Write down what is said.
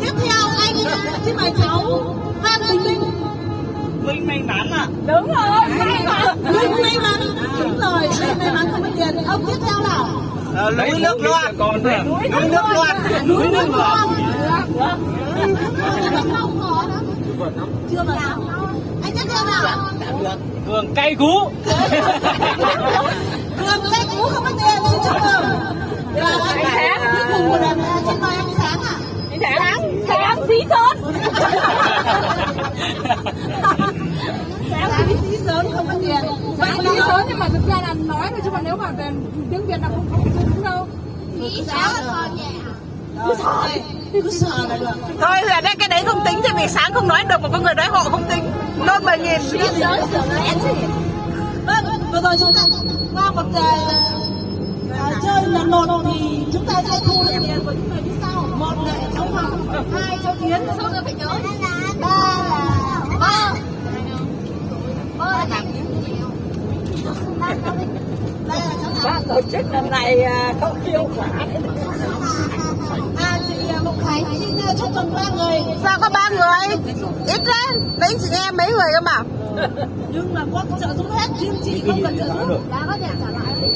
tiếp theo anh xin mời cháu Phan Bình Minh. Minh may mắn à đúng rồi may mắn. Minh. May mắn. Đúng rồi Minh may mắn không có tiền. Ông tiếp theo nào? À, núi nước loan còn núi nước loan núi nước loan chưa mà anh tiếp theo nào? Cường cay cú cường xí sớm không có tiền. Sáng xí sớm nhưng mà thực ra là nói thôi chứ mà nếu mà về tiếng việt là không không đúng đâu. Sáng là sò nhẹ cứ sò cứ là được. Thôi là đây cái đấy không tính thì vì sáng không nói được mà có người nói họ không tính. Sớm sò lẽ chứ. Vâng vừa rồi chúng ta qua một uh, chơi lần một thì chúng ta sẽ thu được tiền của những người như sau. Một là cháu hồng hai cháu tiến sáu nữa phải nhớ ba là ba ba là cảm ban tổ chức lần này không khiêu quả à chị Mộng Khánh xin cho tuần ba người. Sao có ba người? Ít lên đấy chị em mấy người cơ mà. Nhưng mà có trợ giúp hết riêng chị không cần trợ giúp. Đã có thể trả lại